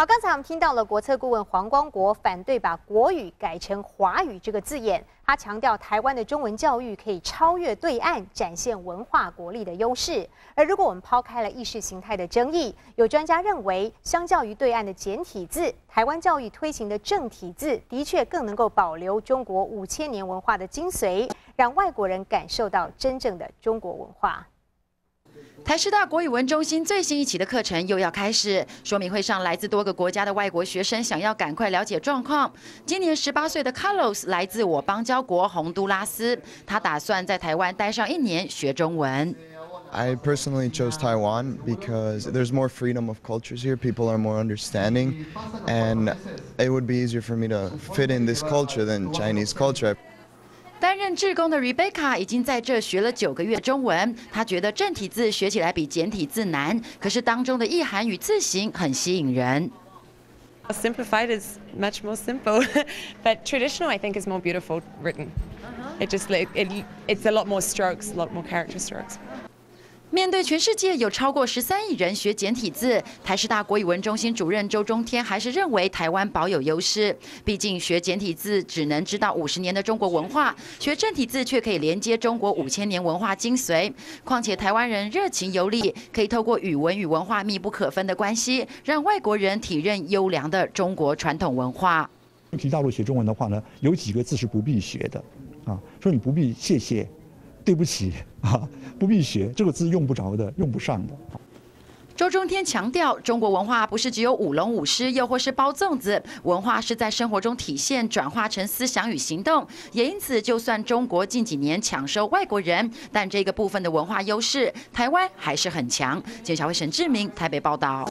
好，刚才我们听到了国策顾问黄光国反对把国语改成华语这个字眼，他强调台湾的中文教育可以超越对岸，展现文化国力的优势。而如果我们抛开了意识形态的争议，有专家认为，相较于对岸的简体字，台湾教育推行的正体字的确更能够保留中国五千年文化的精髓，让外国人感受到真正的中国文化。台师大国语文中心最新一期的课程又要开始，说明会上来自多个国家的外国学生想要赶快了解状况。今年十八岁的 Carlos 来自我邦交国洪都拉斯，他打算在台湾待上一年学中文。I personally chose Taiwan because there's more freedom of cultures here. People are more understanding, and it would be easier for me to fit in this culture than Chinese culture. 担任志工的 Rebecca 已经在这学了九个月中文，她觉得正体字学起来比简体字难，可是当中的意涵与字形很吸引人。Simplified is much more simple, but traditional I think is more beautiful written. It just it, it it's a lot more strokes, a lot more character strokes. 面对全世界有超过十三亿人学简体字，台师大国语文中心主任周中天还是认为台湾保有优势。毕竟学简体字只能知道五十年的中国文化，学正体字却可以连接中国五千年文化精髓。况且台湾人热情游历，可以透过语文与文化密不可分的关系，让外国人体认优良的中国传统文化。提大陆学中文的话呢，有几个字是不必学的，啊，说你不必谢谢。对不起啊，不必学这个字用不着的，用不上的。周中天强调，中国文化不是只有舞龙舞狮，又或是包粽子，文化是在生活中体现、转化成思想与行动。也因此，就算中国近几年抢收外国人，但这个部分的文化优势，台湾还是很强。记者小会沈志明台北报道。